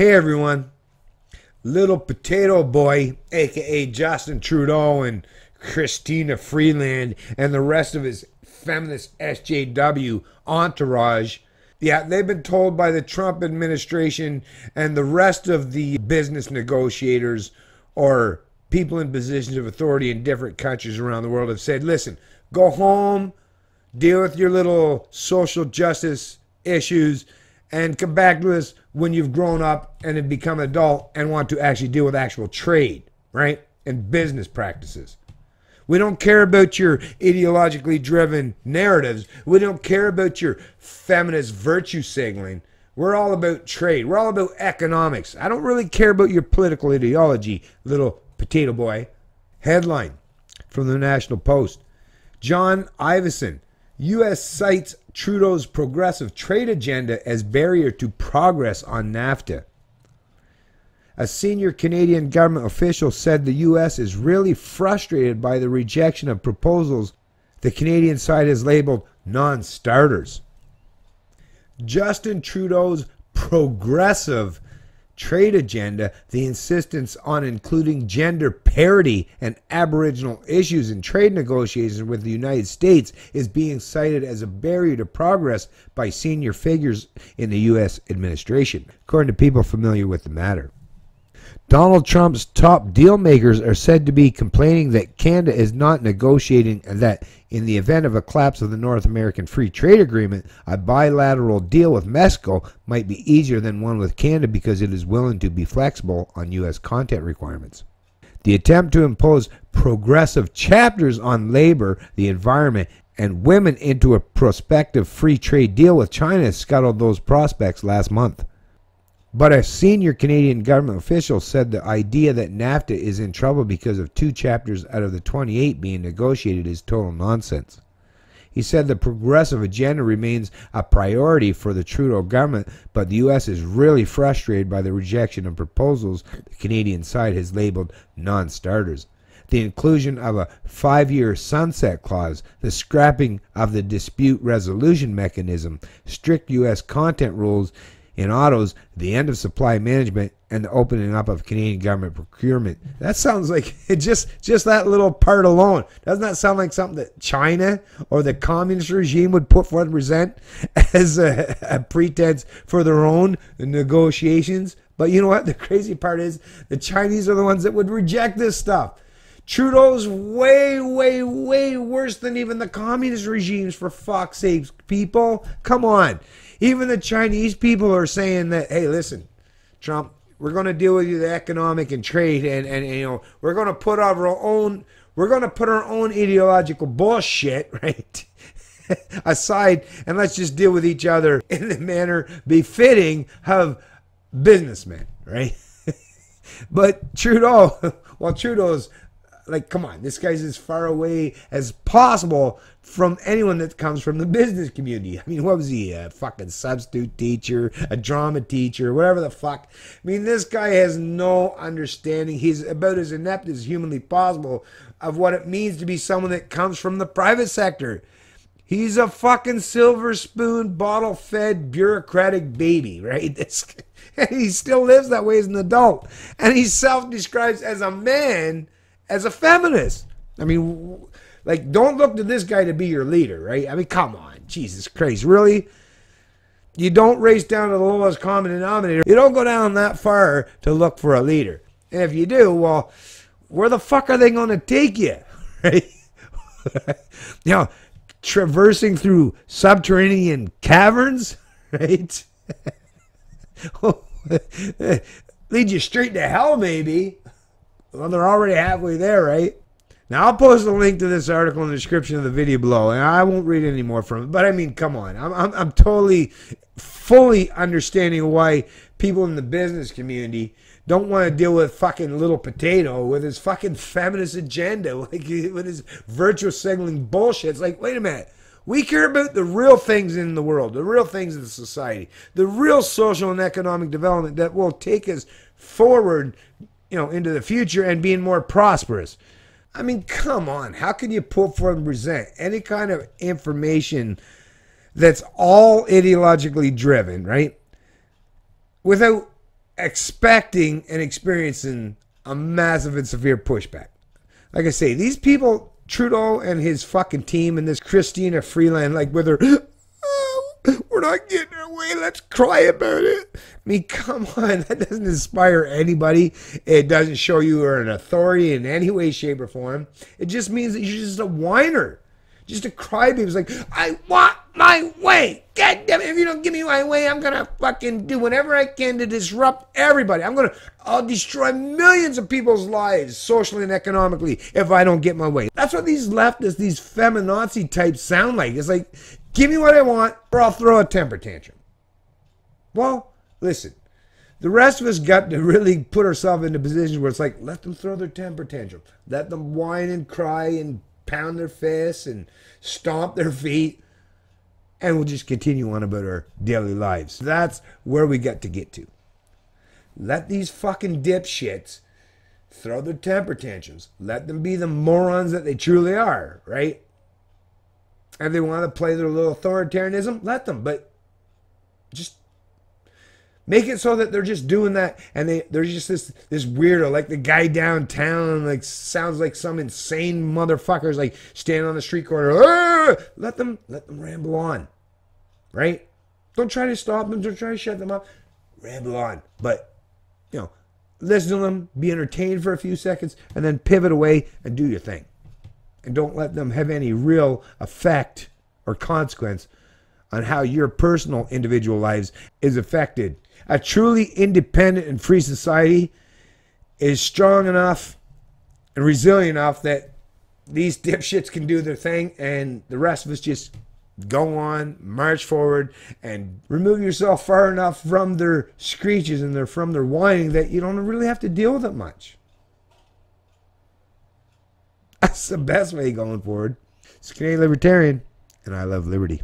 Hey everyone, little potato boy, aka Justin Trudeau and Christina Freeland, and the rest of his feminist SJW entourage. Yeah, they've been told by the Trump administration and the rest of the business negotiators or people in positions of authority in different countries around the world have said, listen, go home, deal with your little social justice issues, and come back to us when you've grown up and have become an adult and want to actually deal with actual trade, right? And business practices. We don't care about your ideologically driven narratives. We don't care about your feminist virtue signaling. We're all about trade. We're all about economics. I don't really care about your political ideology, little potato boy. Headline from the National Post John Ivison, U.S. cites Trudeau's progressive trade agenda as barrier to progress on NAFTA. A senior Canadian government official said the U.S. is really frustrated by the rejection of proposals the Canadian side has labeled non starters. Justin Trudeau's progressive trade agenda, the insistence on including gender parity and Aboriginal issues in trade negotiations with the United States, is being cited as a barrier to progress by senior figures in the U.S. administration, according to people familiar with the matter. Donald Trump's top deal makers are said to be complaining that Canada is not negotiating and that, in the event of a collapse of the North American Free Trade Agreement, a bilateral deal with Mexico might be easier than one with Canada because it is willing to be flexible on U.S. content requirements. The attempt to impose progressive chapters on labor, the environment, and women into a prospective free trade deal with China scuttled those prospects last month. But a senior Canadian government official said the idea that NAFTA is in trouble because of two chapters out of the 28 being negotiated is total nonsense. He said the progressive agenda remains a priority for the Trudeau government, but the U.S. is really frustrated by the rejection of proposals the Canadian side has labeled non starters. The inclusion of a five year sunset clause, the scrapping of the dispute resolution mechanism, strict U.S. content rules, in autos, the end of supply management, and the opening up of Canadian government procurement. That sounds like just just that little part alone. Doesn't that sound like something that China or the communist regime would put forth resent as a, a pretense for their own negotiations? But you know what? The crazy part is the Chinese are the ones that would reject this stuff. Trudeau's way, way, way worse than even the communist regimes, for fuck's sakes, people. Come on. Even the Chinese people are saying that, hey, listen, Trump, we're going to deal with you the economic and trade, and, and, and you know, we're going to put our own, we're going to put our own ideological bullshit, right? aside and let's just deal with each other in the manner befitting of businessmen, right? but Trudeau, well, Trudeau's like, come on, this guy's as far away as possible from anyone that comes from the business community. I mean, what was he? A fucking substitute teacher, a drama teacher, whatever the fuck. I mean, this guy has no understanding. He's about as inept as humanly possible of what it means to be someone that comes from the private sector. He's a fucking silver spoon, bottle fed, bureaucratic baby, right? This, and he still lives that way as an adult. And he self describes as a man as a feminist. I mean, like, don't look to this guy to be your leader, right? I mean, come on. Jesus Christ. Really? You don't race down to the lowest common denominator. You don't go down that far to look for a leader. And if you do, well, where the fuck are they going to take you? Right? you know, traversing through subterranean caverns, right? Lead you straight to hell, maybe. Well, they're already halfway there, right? Now, I'll post a link to this article in the description of the video below, and I won't read any more from it. But I mean, come on. I'm, I'm, I'm totally, fully understanding why people in the business community don't want to deal with fucking little potato with his fucking feminist agenda, like with his virtue signaling bullshit. It's like, wait a minute. We care about the real things in the world, the real things in society, the real social and economic development that will take us forward you know, into the future and being more prosperous. I mean, come on. How can you put forth present any kind of information that's all ideologically driven, right? Without expecting and experiencing a massive and severe pushback. Like I say, these people, Trudeau and his fucking team and this Christina Freeland, like with her, "Oh, we're not getting our way, let's cry about it. I mean, come on, that doesn't inspire anybody. It doesn't show you are an authority in any way, shape, or form. It just means that you're just a whiner. Just a crybaby. It's like, I want my way. God damn it. If you don't give me my way, I'm going to fucking do whatever I can to disrupt everybody. I'm going to, I'll destroy millions of people's lives socially and economically if I don't get my way. That's what these leftists, these feminazi types sound like. It's like, give me what I want or I'll throw a temper tantrum. Well, listen. The rest of us got to really put ourselves into positions where it's like, let them throw their temper tantrum. Let them whine and cry and pound their fists and stomp their feet. And we'll just continue on about our daily lives. That's where we got to get to. Let these fucking dipshits throw their temper tantrums. Let them be the morons that they truly are, right? And they want to play their little authoritarianism, let them. But just Make it so that they're just doing that, and they they're just this this weirdo, like the guy downtown, like sounds like some insane motherfuckers, like standing on the street corner. Let them let them ramble on, right? Don't try to stop them. Don't try to shut them up. Ramble on, but you know, listen to them, be entertained for a few seconds, and then pivot away and do your thing, and don't let them have any real effect or consequence on how your personal individual lives is affected. A truly independent and free society is strong enough and resilient enough that these dipshits can do their thing and the rest of us just go on, march forward, and remove yourself far enough from their screeches and their from their whining that you don't really have to deal with it much. That's the best way going forward. It's Libertarian, and I love liberty.